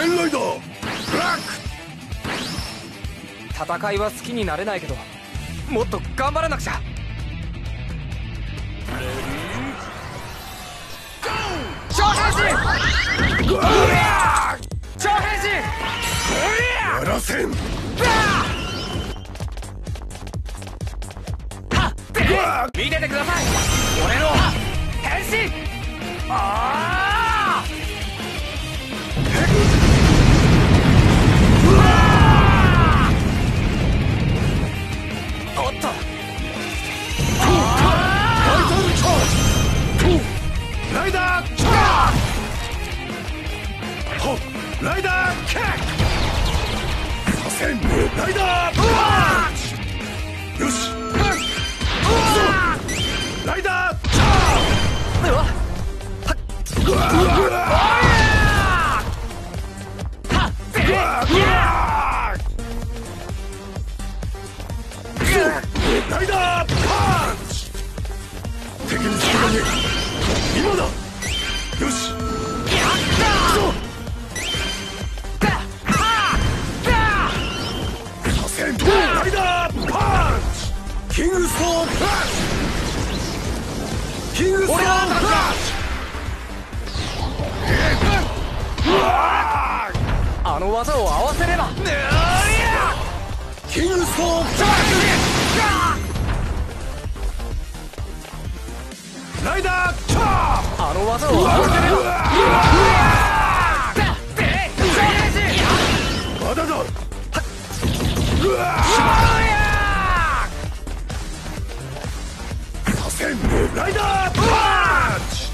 面ライダーブラック戦いは好きになれないけどもっと頑張らなくちゃ。超変身超変身やらせん。見ててください。俺の変身あライダーキック!左遷ライダーパンチキングストーンフラッシュキングストーンフラッシあの技を合わせればキングストーンフラッシュライダーチャーあの技を合わせればまだだライダーパンチ。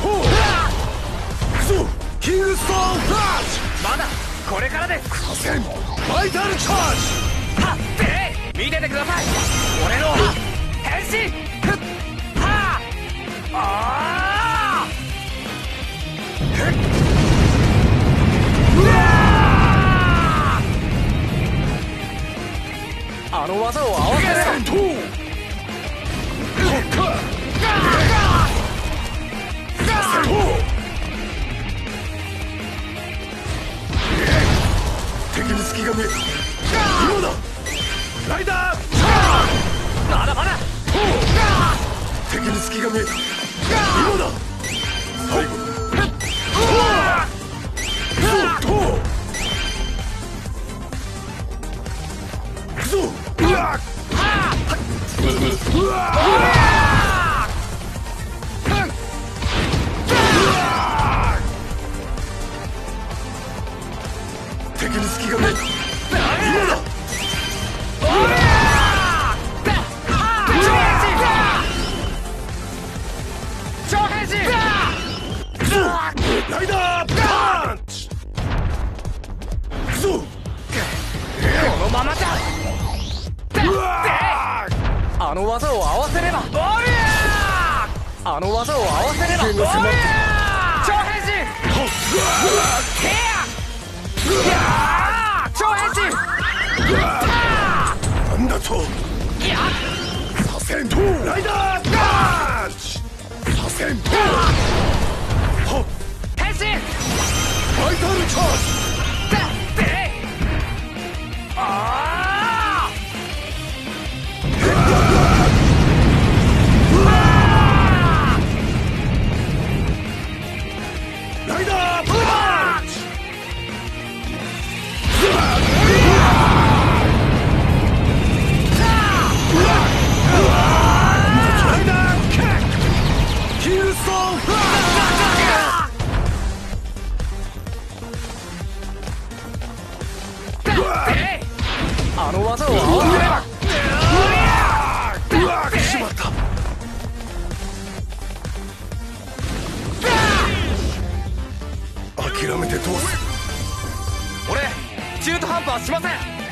とクソキングストーンフラッシまだこれからです。バイタルチャーはっ見ててください。俺の変身。ふっ。はあああの技を合わせれがねえ今だ。最後。敵に隙がねえライダーパンチ。くぞ。このままじゃうわあの技を合わせれば。あの技を合わせれば。危険が迫ってる超変身。超変身なんだと。左遷。とライダーパンチ。左遷変身バイタルチャージあライダーパンチライダーキック。キングストーンフラッの技を。合わせればシュうわしまった諦めてどうする俺中途半端はしません